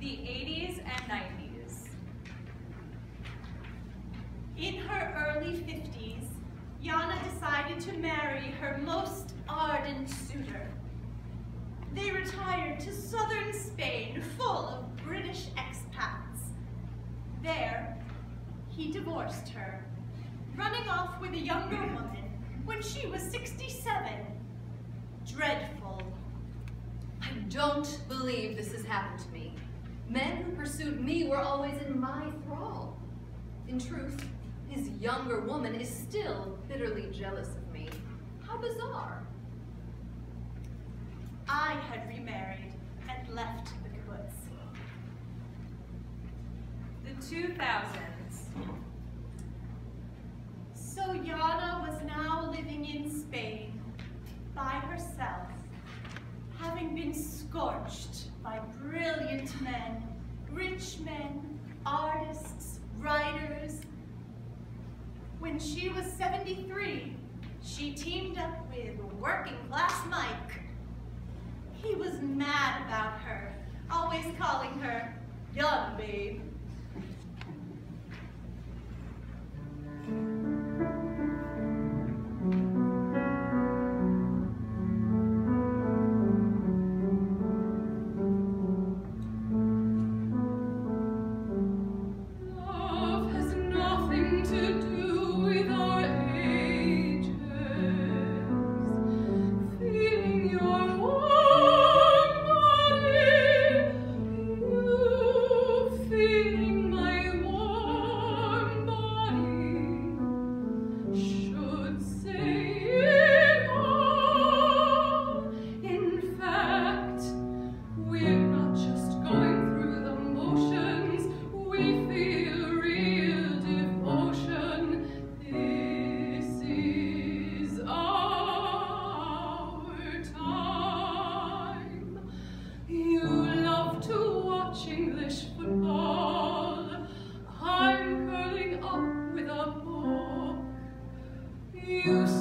the 80s and 90s. In her early 50s, Jana decided to marry her most ardent suitor. They retired to southern Spain full of British expats. There, he divorced her, running off with a younger woman when she was 67. Dreadful. I don't believe this has happened to me. Men who pursued me were always in my thrall. In truth, his younger woman is still bitterly jealous of me. How bizarre. I had remarried and left the kibbutz. The 2000s. So Jana was now living in Spain by herself, having been scorched rich men, artists, writers. When she was 73, she teamed up with working class Mike. He was mad about her, always calling her young babe. you